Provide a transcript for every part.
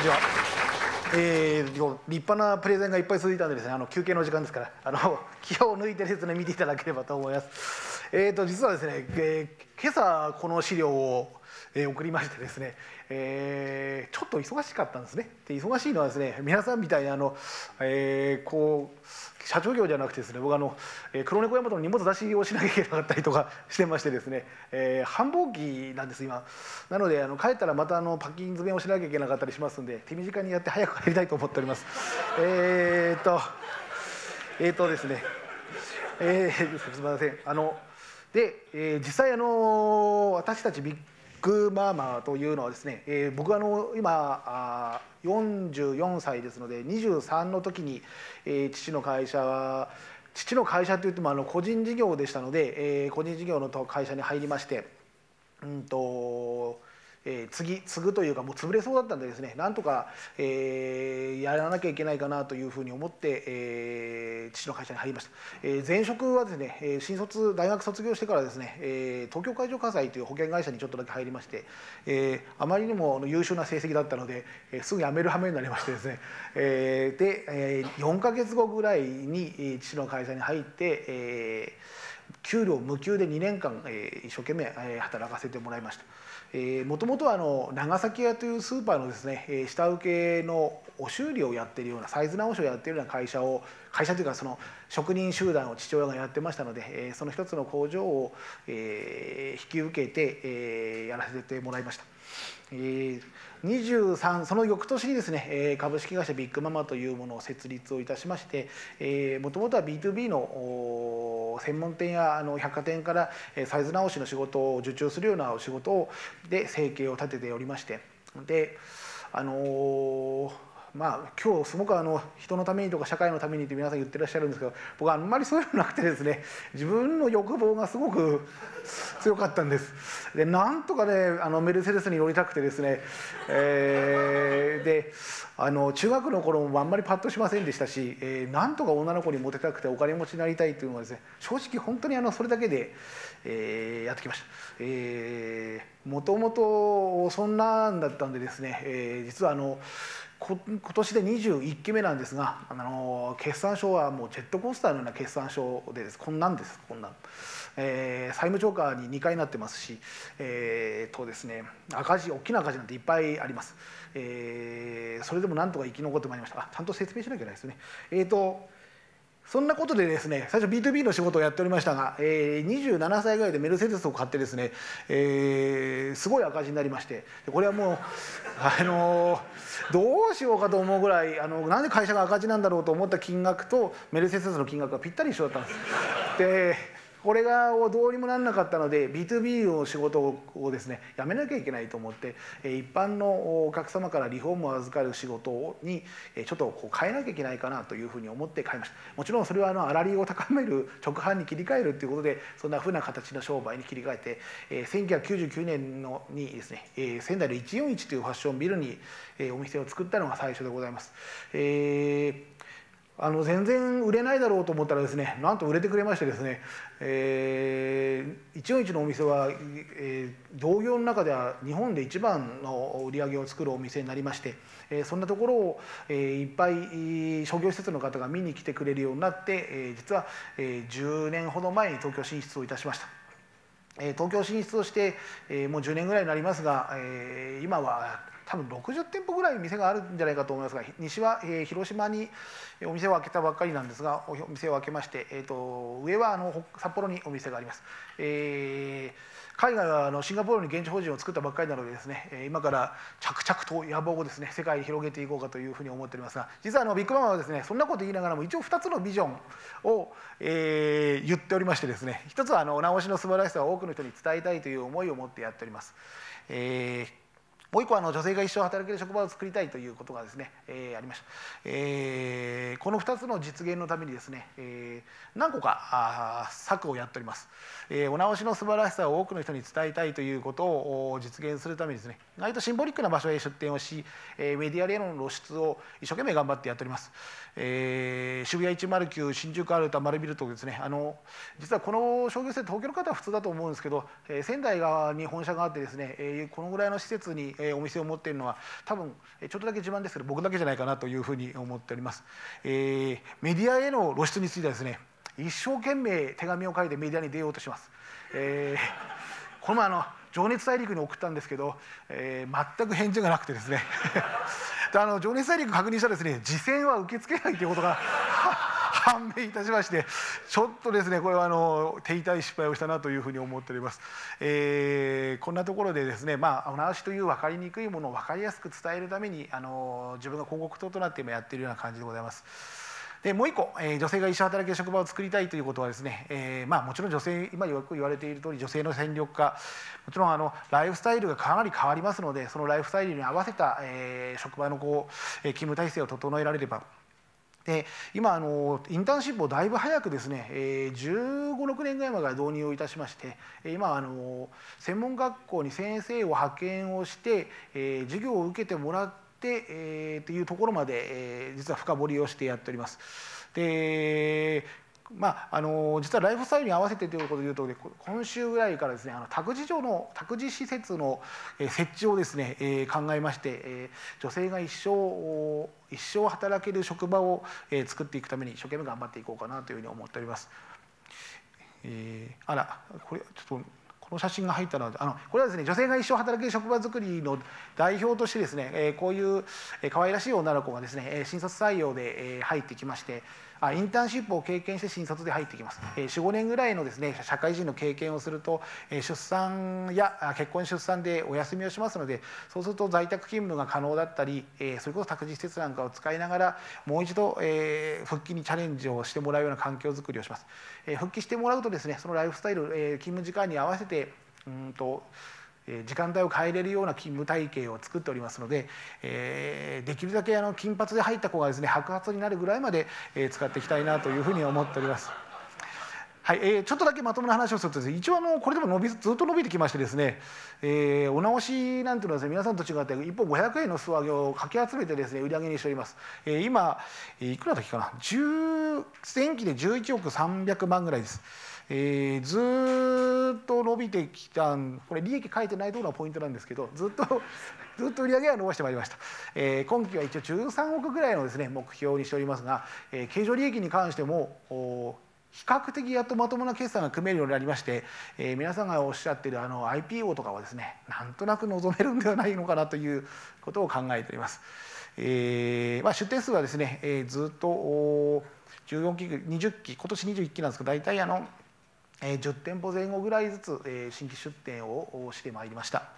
にちは。えー、立派なプレゼンがいっぱい続いたんでですね、あの休憩の時間ですから、あの気を抜いてですね見ていただければと思います。えーと実はですね、えー、今朝この資料を、えー、送りましてですね、えー、ちょっと忙しかったんですね。で忙しいのはですね、皆さんみたいにあの、えー、こう社長業じゃなくてですね僕あの黒猫大和の荷物出しをしなきゃいけなかったりとかしてましてですね、えー、繁忙期なんです今なのであの帰ったらまたあのパッキン詰めをしなきゃいけなかったりしますんで手短にやって早く帰りたいと思っておりますえ、っとえ、っとですねえー、すみません。あので、えー、実際あの私たちビッグママというのはですね、えー、僕はあの今あ44歳ですので23の時に、えー、父の会社は父の会社といってもあの個人事業でしたので、えー、個人事業の会社に入りましてうんとえー、次継ぐというかもう潰れそうだったんでですね。なんとか、えー、やらなきゃいけないかなというふうに思って、えー、父の会社に入りました、えー、前職はですね、え、新卒大学卒業してからですね、えー、東京海上火災という保険会社にちょっとだけ入りまして、えー、あまりにも優秀な成績だったので、えー、すぐ辞める羽目になりましてですね、えー、で、えー、4か月後ぐらいに、父の会社に入って、えー、給料無給で2年間、えー、一生懸命、えー、働かせてもらいました。もともとはあの長崎屋というスーパーのですね、えー、下請けのお修理をやっているようなサイズ直しをやっているような会社を会社というかその職人集団を父親がやってましたので、えー、その一つの工場を、えー、引き受けて、えー、やらせてもらいました。えー23その翌年にですね株式会社ビッグママというものを設立をいたしましてもともとは B2B の専門店やあの百貨店からサイズ直しの仕事を受注するようなお仕事をで生計を立てておりまして。であのーまあ今日すごくあの人のためにとか社会のためにって皆さん言ってらっしゃるんですけど僕はあんまりそういうのなくてですね 自分の欲望がすごく 強かったんですでなんとかねあのメルセデスに乗りたくてですね、えー、であの中学の頃もあんまりパッとしませんでしたし、えー、なんとか女の子にモテたくてお金持ちになりたいというのはですね正直本当にあのそれだけで、えー、やってきました。えー、もともとそんなんだったんでですね、えー、実はあの今年で21期目なんですがあの決算書はもうジェットコースターのような決算書でです。こんなんです。こんなん、えー、債務超過に2回なってますしえー、とですね赤字大きな赤字なんていっぱいあります、えー、それでもなんとか生き残ってまいりました。あちゃんと説明しなきゃいけないですね。えっ、ー、とそんなことでですね最初 B2B の仕事をやっておりましたが、えー、27歳ぐらいでメルセデスを買ってですね、えー、すごい赤字になりましてこれはもうあのどうしようかと思うぐらいあのなんで会社が赤字なんだろうと思った金額とメルセデスの金額がぴったり一緒だったんです。でこれがどうにもなんなかったので B2B の仕事をですねやめなきゃいけないと思って一般のお客様からリフォームを預かる仕事にちょっとこう変えなきゃいけないかなというふうに思って変えましたもちろんそれはあの粗利を高める直販に切り替えるということでそんなふうな形の商売に切り替えて、え1999年のにですね、え仙台の141というファッションビルに、えお店を作ったのが最初でございます。えーあの全然売れないだろうと思ったらですねなんと売れてくれましてですね、えー、141のお店は、えー、同業の中では日本で一番の売り上げを作るお店になりまして、えー、そんなところを、えー、いっぱい商業施設の方が見に来てくれるようになって、えー、実は、えー、10年ほど前に東京進出をいたしました。東京進出をして、え、もう10年ぐらいになりますが、えー、今は多分60店舗ぐらい店があるんじゃないかと思いますが西は、えー、広島にお店を開けたばっかりなんですがお店を開けまして、えーと、上はあの札幌にお店があります。えー海外はあのシンガポールに現地法人を作ったばっかりなのでですね今から着々と野望をですね世界に広げていこうかというふうに思っておりますが実はあのビッグママはですねそんなこと言いながらも一応2つのビジョンを、えー、言っておりましてですね一つはあの直しの素晴らしさを多くの人に伝えたいという思いを持ってやっております。えーもう一個あの女性が一生働ける職場を作りたいということがですね、えー、ありました、えー、この2つの実現のためにですね、えー、何個かあ策をやっております、えー、お直しの素晴らしさを多くの人に伝えたいということを実現するためにですね割とシンボリックな場所へ出店をし、えー、メディアへの露出を一生懸命頑張ってやっております、えー、渋谷109新宿アルタ丸ビルとですねあの実はこの商業施設東京の方は普通だと思うんですけど、えー、仙台側に本社があってですね、えー、このぐらいの施設にえー、お店を持っているのは多分ちょっとだけ自慢ですけど僕だけじゃないかなというふうに思っております、えー、メディアへの露出についてはですね一生懸命手紙を書いてメディアに出ようとします、えー、この前あの情熱大陸に送ったんですけど、えー、全く返事がなくてですね。あの情熱大陸確認したらですね次戦は受け付けないということが判明いたしましてちょっとですねこれはあの手痛い失敗をしたなというふうに思っております、えー、こんなところでですねまあお直しという分かりにくいものを分かりやすく伝えるためにあの自分が広告塔となって今やっているような感じでございます。でもう一個、えー、女性が一生働ける職場を作りたいということはですね、えー、まあ、もちろん女性今よく言われている通り女性の戦力化もちろんあのライフスタイルがかなり変わりますのでそのライフスタイルに合わせた、えー、職場のこう、勤務体制を整えられればで今あのインターンシップをだいぶ早くですね、えー、15、6年ぐらい前から導入をいたしまして今あの専門学校に先生を派遣をして、えー、授業を受けてもらって、えー、というところまで、えー、実は深掘りをしてやっております。でまあ、あの実はライフスタイルに合わせてということでいうと今週ぐらいからですねあの託児所の託児施設の設置をですね、えー、考えまして、えー、女性が一生一生働ける職場を、えー、作っていくために一生懸命頑張っていこうかなというふうに思っております。えー、あらこれちょっとこの写真が入ったのはあのこれはですね女性が一生働ける職場づくりの代表としてですね、えー、こういう可愛らしい女の子がですね新卒採用で入ってきましてあインターンシップを経験して新卒で入ってきます、えー、45年ぐらいのですね社会人の経験をすると、えー、出産や結婚出産でお休みをしますのでそうすると在宅勤務が可能だったり、えー、それこそ託児施設なんかを使いながらもう一度、えー、復帰にチャレンジをしてもらうような環境づくりをします、えー、復帰してもらうとですねそのライフスタイル、えー、勤務時間に合わせてうんと時間帯を変えれるような勤務体系を作っておりますので、えー、できるだけあの金髪で入った子がですね白髪になるぐらいまで、え、使っていきたいなというふうに思っております。はいえー、ちょっとだけまともな話をするとです、ね、一応あのこれでも伸びずっと伸びてきましてですね、えー、お直しなんていうのはですね皆さんと違って1本500円の素揚げをかき集めてですね売り上げにしております、えー、今いくらだっけかな？10前期で11億300万ぐらいです。えー、ずっと伸びてきたこれ利益書いてないところがポイントなんですけどずっと ずっと売り上げは伸ばしてまいりました、えー、今期は一応13億ぐらいのですね目標にしておりますが、えー、経常利益に関しても比較的やっとまともな決算が組めるようになりまして、えー、皆さんがおっしゃってるあの IPO とかはですねなんとなく望めるんではないのかなということを考えております。えーまあ、出店数はですね、えー、ずっと14期20期今年21期なんですけど大体あの10店舗前後ぐらいずつ新規出店をしてまいりました。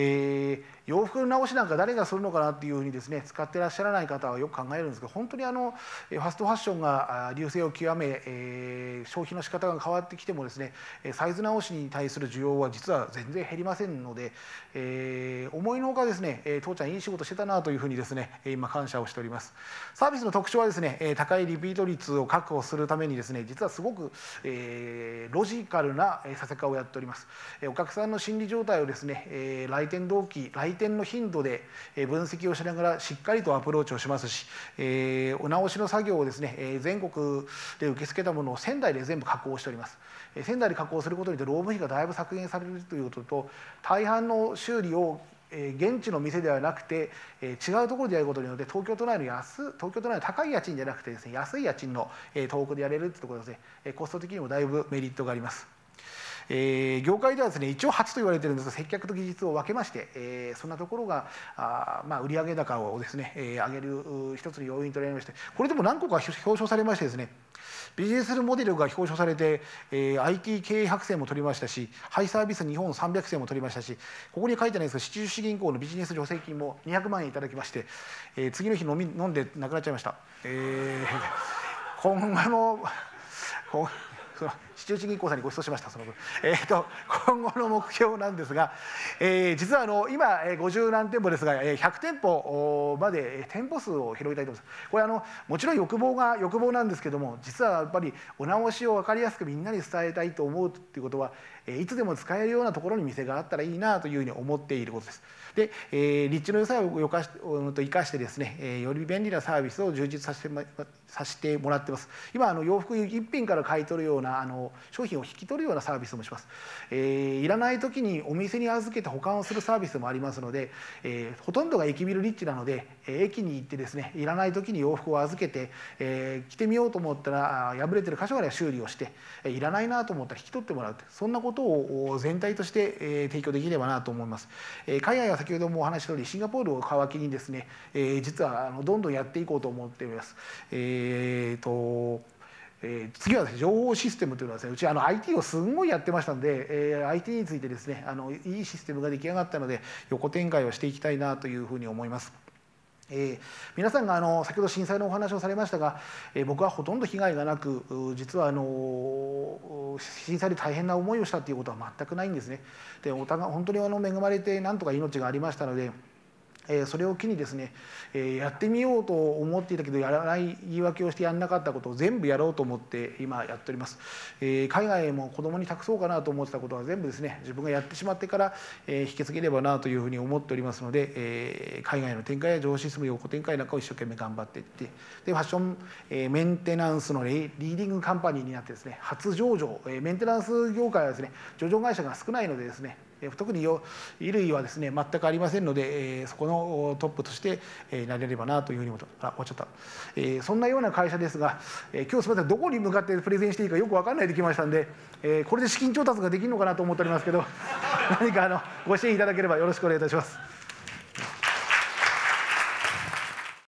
えー、洋服の直しなんか誰がするのかなっていうふうにですね使ってらっしゃらない方はよく考えるんですけど本当にあのファストファッションが流星を極め、えー、消費の仕方が変わってきてもですねサイズ直しに対する需要は実は全然減りませんので、えー、思いのほかですね父ちゃんいい仕事してたなというふうにですね今感謝をしております。サービスの特徴はですね高いリピート率を確保するためにですね実はすごく、えー、ロジカルなさせ方をやっております。お客さんの心理状態をですね来来店動機来店の頻度で分析をしながらしっかりとアプローチをしますし、えー、お直しの作業をですね全国で受け付けたものを仙台で全部加工しております仙台で加工することによって労務費がだいぶ削減されるということと大半の修理を現地の店ではなくて違うところでやることによって東京都内の安東京都内の高い家賃じゃなくてですね安い家賃の遠くでやれるってところですねコスト的にもだいぶメリットがあります。えー、業界ではですね一応初と言われてるんですが接客と技術を分けまして、えー、そんなところがあ、まあ、売上高をですね、えー、上げる一つの要因となりましてこれでも何個か表彰されましてですねビジネスモデルが表彰されて、えー、IT 経営白線も取りましたしハイサービス日本300選も取りましたしここに書いてないですが七十四銀行のビジネス助成金も200万円いただきまして、えー、次の日飲み飲んで亡くなっちゃいました。えー、今後のその市中銀行さんにご馳走しましたその分、えーと、今後の目標なんですが、えー、実はあの今50何店舗ですが100店舗まで店舗数を広げたいと思いますこれあのもちろん欲望が欲望なんですけども実はやっぱりお直しを分かりやすくみんなに伝えたいと思うっていうことはいつでも使えるようなところに店があったらいいなというふうに思っていることです。で、えー、立地の良さをよかしと生かしてですね、えー、より便利なサービスを充実させてさせてもらってます。今あの洋服一品から買い取るようなあの商品を引き取るようなサービスもします、えー、いらない時にお店に預けて保管をするサービスもありますので、えー、ほとんどが駅ビル立地なので、え、駅に行ってですねいらない時に洋服を預けて、え、着てみようと思ったら破れてる箇所があれば修理をして、え、いらないなと思ったら引き取ってもらうそんなことを全体として、え、提供できればなと思います、え、海外は先ほどもお話した通りシンガポールを皮切りにですね、え、実はあのどんどんやっていこうと思っております。えーとえー、次はですね情報システムというのはですねうちあの IT をすんごいやってましたんで、えー、IT についてですねあのいいシステムが出来上がったので横展開をしていきたいなというふうに思います。えー、皆さんがあの先ほど震災のお話をされましたが、えー、僕はほとんど被害がなく実はあの震災で大変な思いをしたということは全くないんですね。でお互い本当にあの恵まれてなんとか命がありましたので。えそれを機にですね、えやってみようと思っていたけどやらない言い訳をしてやんなかったことを全部やろうと思って今やっております、え海外も子供に託そうかなと思ってたことは全部ですね自分がやってしまってから、え引き継げればなというふうに思っておりますので、え海外の展開や上司システム横展開なんかを一生懸命頑張っていってでファッション、えメンテナンスのリーディングカンパニーになってですね初上場、えメンテナンス業界はですね上場会社が少ないのでですね特に衣類はですね全くありませんので、えそこのトップとして、えなれればなというふうに思っちゃった、えそんなような会社ですが、え今日すみませんどこに向かってプレゼンしていいかよく分かんないできましたんで、えこれで資金調達ができるのかなと思っておりますけど 何かあのご支援いただければよろしくお願いいたします。